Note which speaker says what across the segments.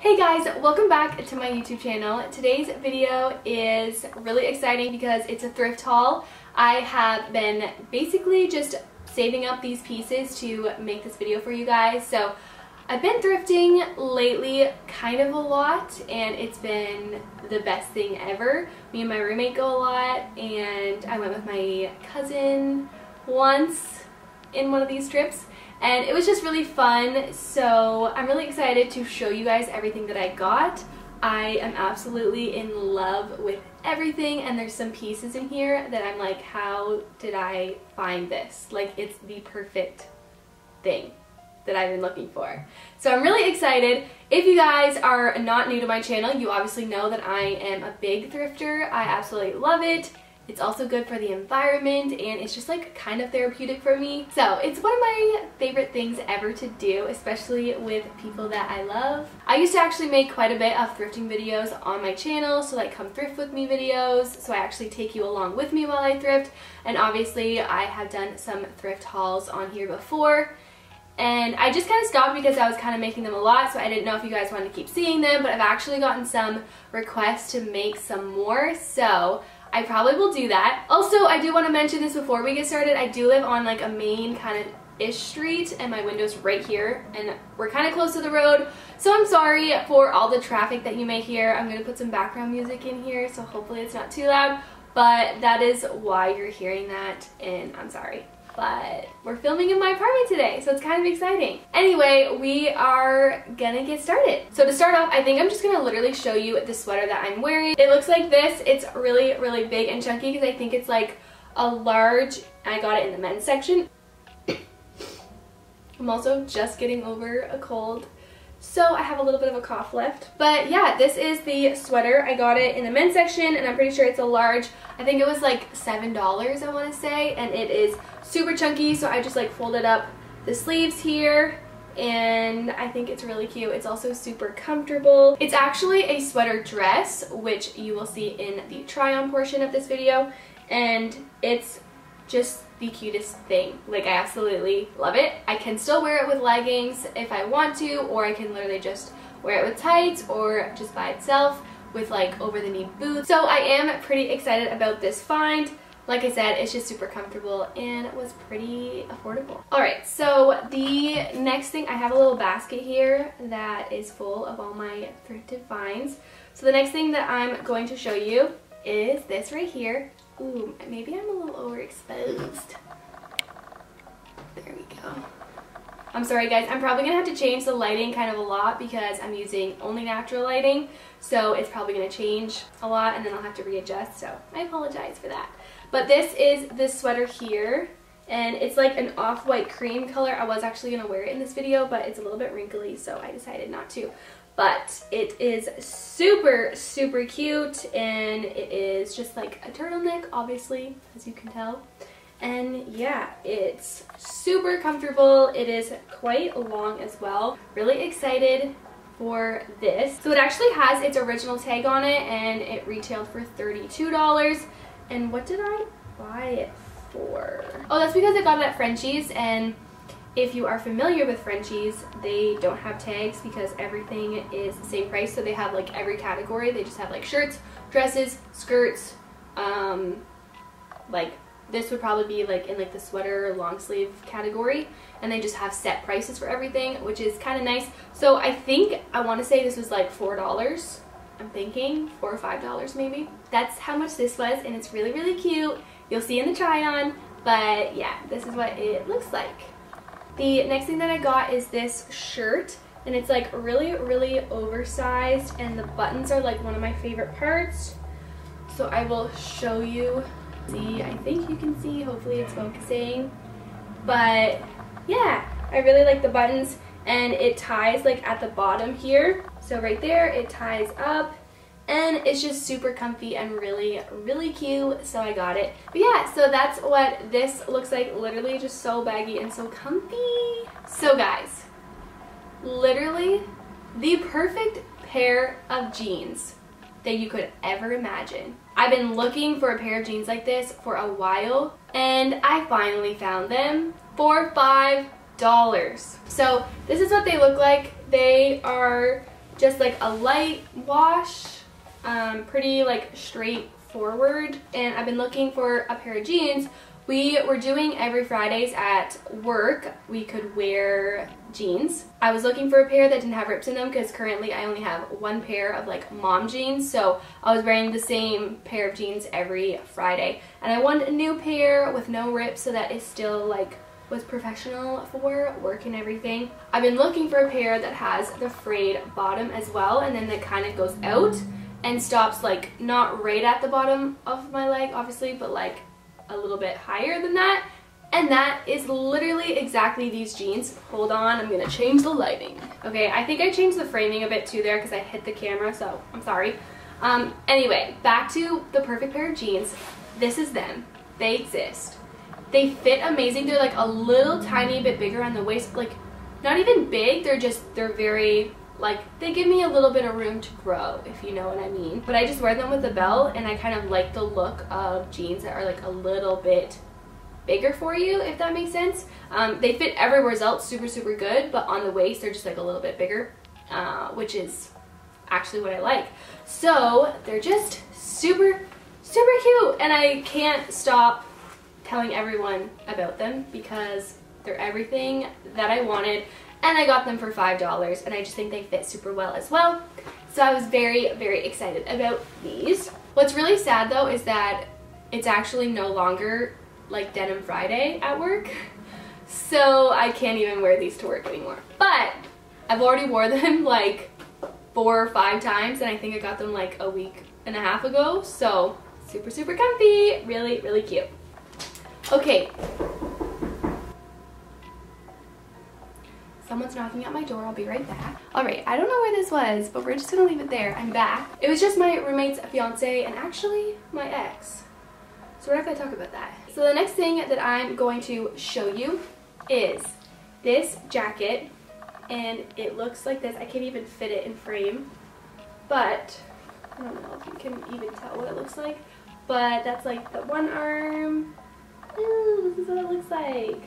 Speaker 1: Hey guys, welcome back to my YouTube channel. Today's video is really exciting because it's a thrift haul. I have been basically just saving up these pieces to make this video for you guys. So I've been thrifting lately kind of a lot and it's been the best thing ever. Me and my roommate go a lot and I went with my cousin once in one of these trips and it was just really fun so I'm really excited to show you guys everything that I got. I am absolutely in love with everything and there's some pieces in here that I'm like how did I find this? Like it's the perfect thing that I've been looking for. So I'm really excited. If you guys are not new to my channel, you obviously know that I am a big thrifter. I absolutely love it. It's also good for the environment and it's just like kind of therapeutic for me. So it's one of my favorite things ever to do, especially with people that I love. I used to actually make quite a bit of thrifting videos on my channel, so like come thrift with me videos, so I actually take you along with me while I thrift. And obviously I have done some thrift hauls on here before. And I just kind of stopped because I was kind of making them a lot, so I didn't know if you guys wanted to keep seeing them, but I've actually gotten some requests to make some more, so I probably will do that. Also, I do want to mention this before we get started. I do live on like a main kind of ish street and my window's right here and we're kind of close to the road so I'm sorry for all the traffic that you may hear I'm gonna put some background music in here so hopefully it's not too loud but that is why you're hearing that and I'm sorry but we're filming in my apartment today, so it's kind of exciting. Anyway, we are gonna get started. So to start off, I think I'm just gonna literally show you the sweater that I'm wearing. It looks like this. It's really, really big and chunky because I think it's like a large, I got it in the men's section. I'm also just getting over a cold. So I have a little bit of a cough left. But yeah, this is the sweater. I got it in the men's section and I'm pretty sure it's a large. I think it was like $7 I want to say and it is super chunky so I just like folded up the sleeves here and I think it's really cute. It's also super comfortable. It's actually a sweater dress, which you will see in the try-on portion of this video, and it's just the cutest thing. Like, I absolutely love it. I can still wear it with leggings if I want to, or I can literally just wear it with tights or just by itself with like over-the-knee boots. So I am pretty excited about this find. Like I said, it's just super comfortable and it was pretty affordable. Alright, so the next thing, I have a little basket here that is full of all my thrifted finds. So the next thing that I'm going to show you is this right here. Ooh, maybe I'm a little overexposed. There we go. I'm sorry guys, I'm probably going to have to change the lighting kind of a lot because I'm using only natural lighting. So it's probably going to change a lot and then I'll have to readjust. So I apologize for that. But this is this sweater here. And it's like an off-white cream color. I was actually going to wear it in this video, but it's a little bit wrinkly, so I decided not to. But it is super, super cute, and it is just like a turtleneck, obviously, as you can tell. And yeah, it's super comfortable. It is quite long as well. Really excited for this. So it actually has its original tag on it, and it retailed for $32. And what did I buy it for? Oh, that's because I got it at Frenchy's and if you are familiar with Frenchy's, they don't have tags because everything is the same price. So they have like every category. They just have like shirts, dresses, skirts, um, like this would probably be like in like the sweater long sleeve category and they just have set prices for everything which is kind of nice so I think I want to say this was like four dollars I'm thinking four or five dollars maybe. That's how much this was and it's really really cute. You'll see in the try on but yeah this is what it looks like. The next thing that I got is this shirt and it's like really really oversized and the buttons are like one of my favorite parts. So I will show you. See, I think you can see, hopefully it's focusing. But yeah, I really like the buttons and it ties like at the bottom here so right there, it ties up and it's just super comfy and really, really cute, so I got it. But yeah, so that's what this looks like, literally just so baggy and so comfy. So guys, literally the perfect pair of jeans that you could ever imagine. I've been looking for a pair of jeans like this for a while, and I finally found them for $5. So this is what they look like. They are just like a light wash, um, pretty like straightforward. And I've been looking for a pair of jeans we were doing every Fridays at work, we could wear jeans. I was looking for a pair that didn't have rips in them because currently I only have one pair of like mom jeans. So I was wearing the same pair of jeans every Friday. And I wanted a new pair with no rips so that it still like was professional for work and everything. I've been looking for a pair that has the frayed bottom as well and then that kind of goes out and stops like not right at the bottom of my leg obviously but like a little bit higher than that. And that is literally exactly these jeans. Hold on, I'm gonna change the lighting. Okay, I think I changed the framing a bit too there because I hit the camera, so I'm sorry. Um, anyway, back to the perfect pair of jeans. This is them. They exist. They fit amazing. They're like a little tiny bit bigger on the waist. Like, not even big. They're just, they're very like they give me a little bit of room to grow if you know what I mean. But I just wear them with a belt and I kind of like the look of jeans that are like a little bit bigger for you if that makes sense. Um, they fit everywhere else super super good but on the waist they're just like a little bit bigger uh, which is actually what I like. So they're just super super cute and I can't stop telling everyone about them because they're everything that I wanted and I got them for $5 and I just think they fit super well as well. So I was very, very excited about these. What's really sad though is that it's actually no longer like Denim Friday at work. So I can't even wear these to work anymore. But I've already wore them like four or five times and I think I got them like a week and a half ago. So super, super comfy. Really, really cute. Okay, Someone's knocking at my door. I'll be right back. All right, I don't know where this was, but we're just gonna leave it there. I'm back. It was just my roommate's fiance and actually my ex. So we're not gonna talk about that. So the next thing that I'm going to show you is this jacket and it looks like this. I can't even fit it in frame, but I don't know if you can even tell what it looks like, but that's like the one arm. Ooh, this is what it looks like.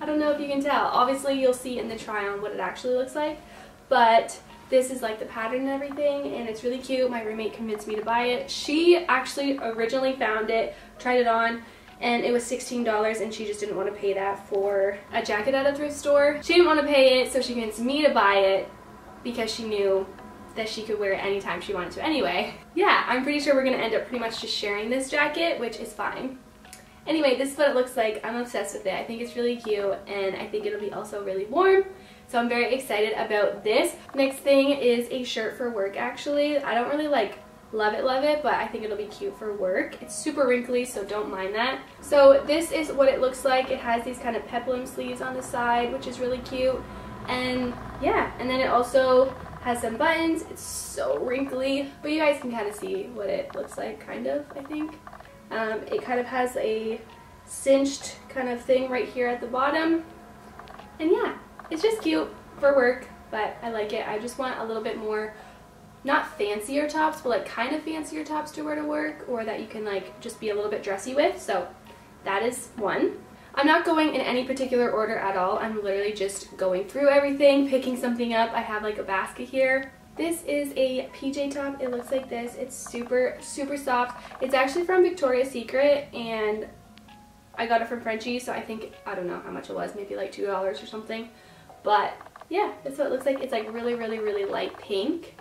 Speaker 1: I don't know if you can tell. Obviously, you'll see in the try on what it actually looks like, but this is like the pattern and everything, and it's really cute. My roommate convinced me to buy it. She actually originally found it, tried it on, and it was $16 and she just didn't want to pay that for a jacket at a thrift store. She didn't want to pay it, so she convinced me to buy it because she knew that she could wear it anytime she wanted to anyway. Yeah, I'm pretty sure we're going to end up pretty much just sharing this jacket, which is fine. Anyway, this is what it looks like. I'm obsessed with it. I think it's really cute and I think it'll be also really warm. So I'm very excited about this. Next thing is a shirt for work actually. I don't really like love it love it but I think it'll be cute for work. It's super wrinkly so don't mind that. So this is what it looks like. It has these kind of peplum sleeves on the side which is really cute and yeah and then it also has some buttons. It's so wrinkly but you guys can kind of see what it looks like kind of I think. Um, it kind of has a cinched kind of thing right here at the bottom. And yeah, it's just cute for work, but I like it. I just want a little bit more, not fancier tops, but like kind of fancier tops to wear to work or that you can like just be a little bit dressy with. So that is one. I'm not going in any particular order at all. I'm literally just going through everything, picking something up. I have like a basket here this is a PJ top. It looks like this. It's super, super soft. It's actually from Victoria's Secret and I got it from Frenchie, so I think, I don't know how much it was, maybe like $2 or something. But yeah, that's what it looks like. It's like really, really, really light pink.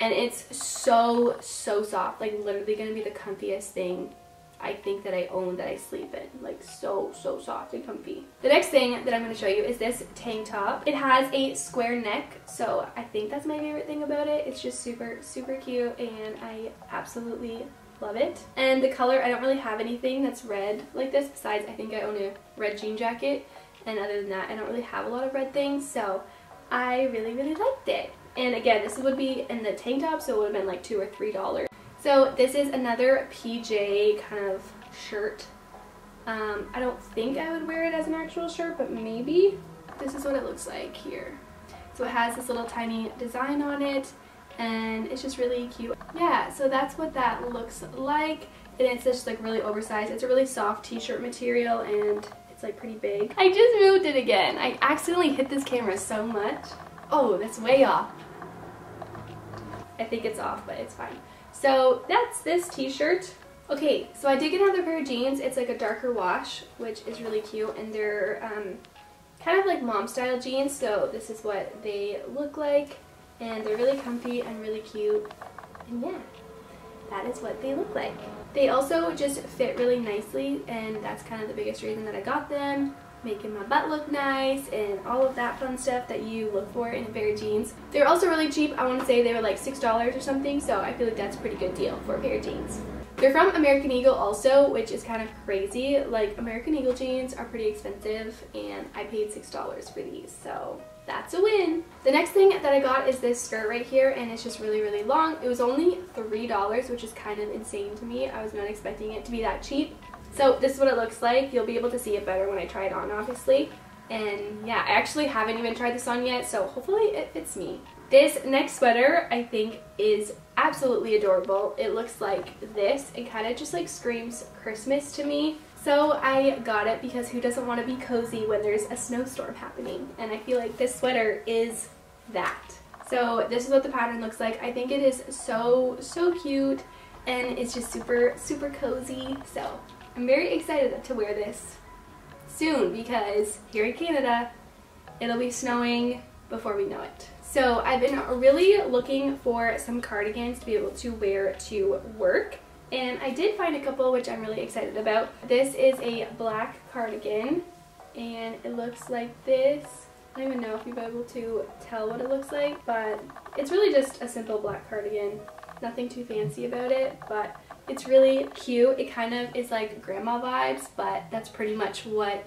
Speaker 1: And it's so, so soft. Like literally gonna be the comfiest thing I think that I own that I sleep in. Like so, so soft and comfy. The next thing that I'm going to show you is this tank top. It has a square neck, so I think that's my favorite thing about it. It's just super, super cute and I absolutely love it. And the color, I don't really have anything that's red like this besides I think I own a red jean jacket. And other than that, I don't really have a lot of red things, so I really, really liked it. And again, this would be in the tank top, so it would have been like 2 or $3. So this is another PJ kind of shirt. Um, I don't think I would wear it as an actual shirt, but maybe. This is what it looks like here. So it has this little tiny design on it, and it's just really cute. Yeah, so that's what that looks like. And it's just like really oversized. It's a really soft t-shirt material, and it's like pretty big. I just moved it again. I accidentally hit this camera so much. Oh, that's way off. I think it's off, but it's fine. So that's this t-shirt. Okay, so I did get another pair of jeans. It's like a darker wash, which is really cute, and they're um, kind of like mom style jeans, so this is what they look like, and they're really comfy and really cute, and yeah, that is what they look like. They also just fit really nicely, and that's kind of the biggest reason that I got them making my butt look nice and all of that fun stuff that you look for in a pair of jeans. They're also really cheap. I want to say they were like $6 or something, so I feel like that's a pretty good deal for a pair of jeans. They're from American Eagle also, which is kind of crazy. Like, American Eagle jeans are pretty expensive, and I paid $6 for these, so that's a win. The next thing that I got is this skirt right here, and it's just really, really long. It was only $3, which is kind of insane to me. I was not expecting it to be that cheap. So this is what it looks like. You'll be able to see it better when I try it on, obviously. And yeah, I actually haven't even tried this on yet, so hopefully it fits me. This next sweater, I think, is absolutely adorable. It looks like this. It kind of just like screams Christmas to me. So I got it because who doesn't want to be cozy when there's a snowstorm happening? And I feel like this sweater is that. So this is what the pattern looks like. I think it is so, so cute and it's just super, super cozy. So I'm very excited to wear this soon because here in Canada, it'll be snowing before we know it. So I've been really looking for some cardigans to be able to wear to work. And I did find a couple which I'm really excited about. This is a black cardigan and it looks like this. I don't even know if you'll be able to tell what it looks like, but it's really just a simple black cardigan. Nothing too fancy about it, but it's really cute. It kind of is like grandma vibes, but that's pretty much what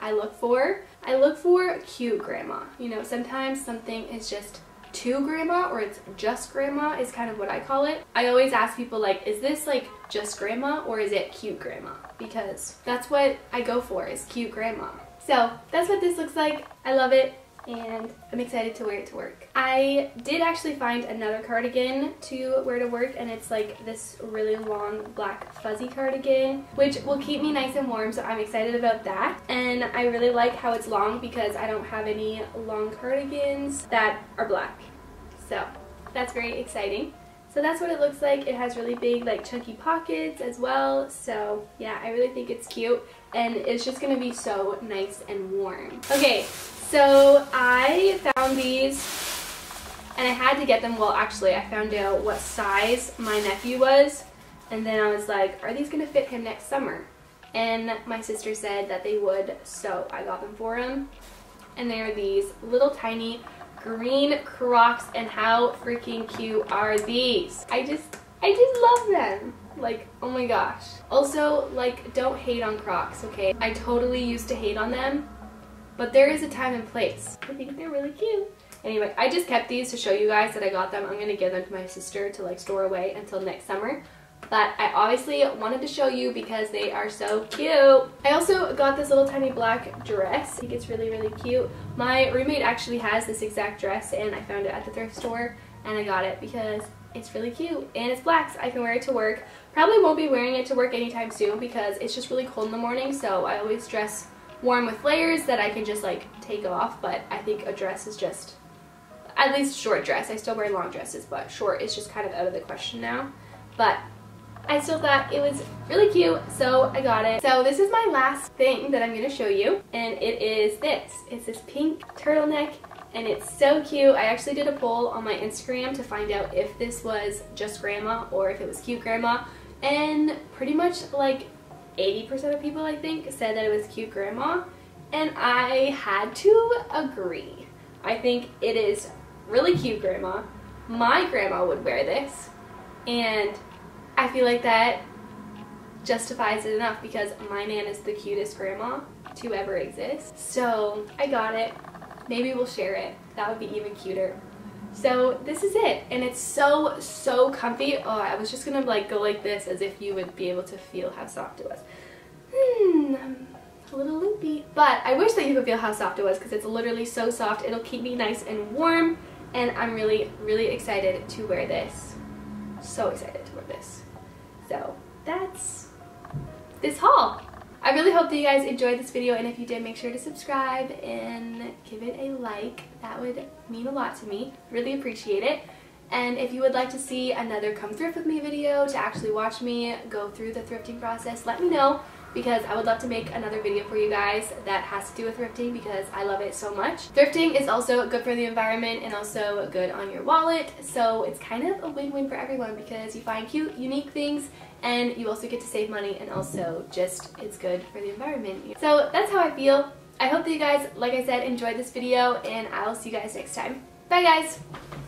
Speaker 1: I look for. I look for cute grandma. You know, sometimes something is just too grandma or it's just grandma is kind of what I call it. I always ask people like, is this like just grandma or is it cute grandma? Because that's what I go for is cute grandma. So that's what this looks like. I love it and I'm excited to wear it to work. I did actually find another cardigan to wear to work and it's like this really long black fuzzy cardigan which will keep me nice and warm so I'm excited about that and I really like how it's long because I don't have any long cardigans that are black so that's very exciting. So that's what it looks like. It has really big like chunky pockets as well. So yeah, I really think it's cute and it's just to be so nice and warm. Okay, so I found these and I had to get them. Well, actually, I found out what size my nephew was. And then I was like, are these going to fit him next summer? And my sister said that they would, so I got them for him. And they are these little tiny green Crocs, and how freaking cute are these? I just, I just love them. Like, oh my gosh. Also, like, don't hate on Crocs, okay? I totally used to hate on them, but there is a time and place. I think they're really cute. Anyway, I just kept these to show you guys that I got them. I'm going to give them to my sister to like store away until next summer. But I obviously wanted to show you because they are so cute. I also got this little tiny black dress. I think it's really, really cute. My roommate actually has this exact dress and I found it at the thrift store and I got it because it's really cute and it's black so I can wear it to work. Probably won't be wearing it to work anytime soon because it's just really cold in the morning so I always dress warm with layers that I can just like take off, but I think a dress is just, at least short dress. I still wear long dresses, but short is just kind of out of the question now. But I still thought it was really cute, so I got it. So this is my last thing that I'm going to show you, and it is this. It's this pink turtleneck, and it's so cute. I actually did a poll on my Instagram to find out if this was just grandma or if it was cute grandma, and pretty much like 80% of people, I think, said that it was cute grandma, and I had to agree. I think it is really cute grandma. My grandma would wear this, and I feel like that justifies it enough because my nan is the cutest grandma to ever exist. So I got it. Maybe we'll share it. That would be even cuter. So this is it and it's so so comfy. Oh I was just gonna like go like this as if you would be able to feel how soft it was. Hmm, a little loopy. But I wish that you could feel how soft it was because it's literally so soft. It'll keep me nice and warm and I'm really really excited to wear this. So excited to wear this. So that's this haul. I really hope that you guys enjoyed this video and if you did make sure to subscribe and give it a like. That would mean a lot to me. Really appreciate it. And if you would like to see another come thrift with me video to actually watch me go through the thrifting process, let me know because I would love to make another video for you guys that has to do with thrifting because I love it so much. Thrifting is also good for the environment and also good on your wallet, so it's kind of a win-win for everyone because you find cute, unique things and you also get to save money and also just it's good for the environment. So that's how I feel. I hope that you guys, like I said, enjoyed this video and I'll see you guys next time. Bye guys!